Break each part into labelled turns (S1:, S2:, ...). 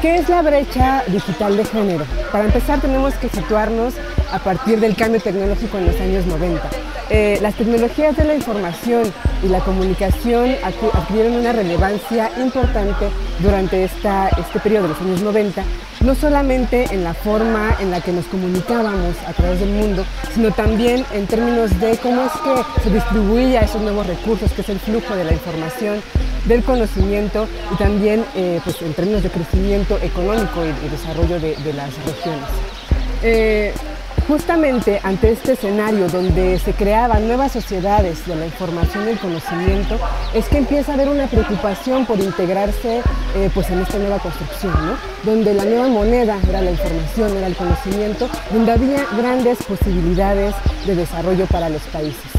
S1: ¿Qué es la brecha digital de género? Para empezar tenemos que situarnos a partir del cambio tecnológico en los años 90. Eh, las tecnologías de la información y la comunicación adquirieron una relevancia importante durante esta, este periodo de los años 90, no solamente en la forma en la que nos comunicábamos a través del mundo, sino también en términos de cómo es que se distribuía esos nuevos recursos, que es el flujo de la información, del conocimiento y también eh, pues, en términos de crecimiento económico y, desarrollo de, las regiones. Eh, justamente ante este escenario donde se creaban nuevas sociedades de la información y el conocimiento, es que empieza a haber una preocupación por integrarse eh, pues en esta nueva construcción, donde la nueva moneda era la información, era el conocimiento, donde había grandes posibilidades de desarrollo para los países.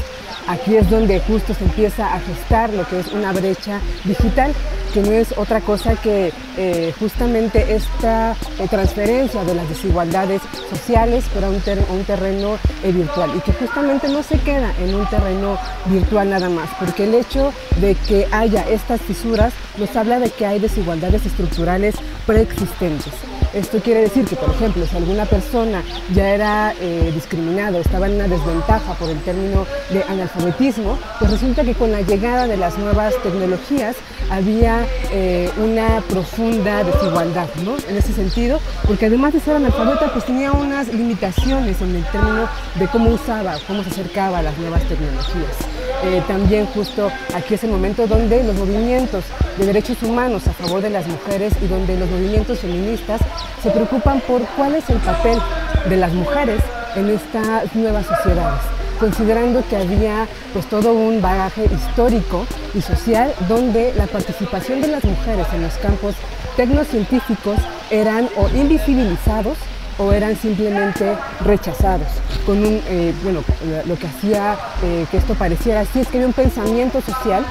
S1: Aquí es donde justo se empieza a gestar lo que es una brecha digital, que no es otra cosa que eh, justamente esta eh, transferencia de las desigualdades sociales para un, un terreno eh, virtual y que justamente no se queda en un terreno virtual nada más, porque el hecho de que haya estas fisuras nos habla de que hay desigualdades estructurales preexistentes. Esto quiere decir que, por ejemplo, si alguna persona ya era eh, discriminada, estaba en una desventaja por el término de analfabetismo, pues resulta que con la llegada de las nuevas tecnologías había eh, una profunda desigualdad, ¿no? En ese sentido, porque además de ser analfabeta, pues tenía unas limitaciones en el término de cómo usaba, cómo se acercaba a las nuevas tecnologías. Eh, también justo aquí es el momento donde los movimientos de derechos humanos a favor de las mujeres y donde los movimientos feministas se preocupan por cuál es el papel de las mujeres en estas nuevas sociedades considerando que había pues todo un bagaje histórico y social donde la participación de las mujeres en los campos tecnocientíficos eran o invisibilizados o eran simplemente rechazados. Con un, eh, bueno, lo que hacía eh, que esto pareciera así es que había un pensamiento social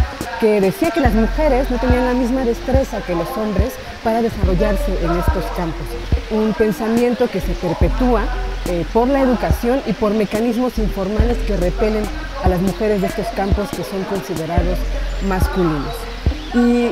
S1: que decía que las mujeres no tenían la misma destreza que los hombres para desarrollarse en estos campos. Un pensamiento que se perpetúa eh, por la educación y por mecanismos informales que repelen a las mujeres de estos campos que son considerados masculinos. ¿Y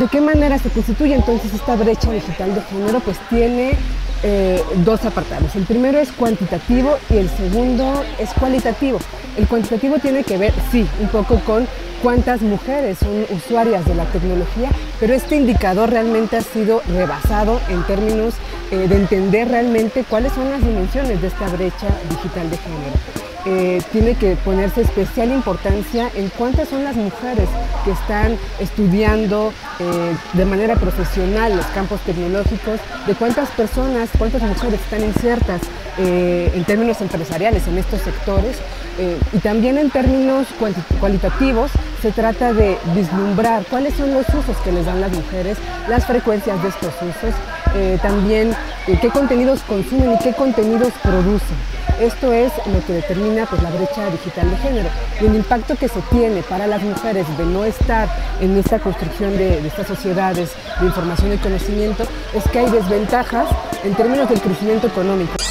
S1: de qué manera se constituye entonces esta brecha digital de género? Pues tiene eh, dos apartados. El primero es cuantitativo y el segundo es cualitativo. El cuantitativo tiene que ver, sí, un poco con cuántas mujeres son usuarias de la tecnología, pero este indicador realmente ha sido rebasado en términos eh, de entender realmente cuáles son las dimensiones de esta brecha digital de género. Eh, tiene que ponerse especial importancia en cuántas son las mujeres que están estudiando eh, de manera profesional los campos tecnológicos, de cuántas personas, cuántas mujeres están insertas eh, en términos empresariales en estos sectores y también en términos cualitativos se trata de vislumbrar cuáles son los usos que les dan las mujeres, las frecuencias de estos usos, también qué contenidos consumen y qué contenidos producen. Esto es lo que determina pues, la brecha digital de género y el impacto que se tiene para las mujeres de no estar en esta construcción de, de estas sociedades de información y conocimiento es que hay desventajas en términos del crecimiento económico.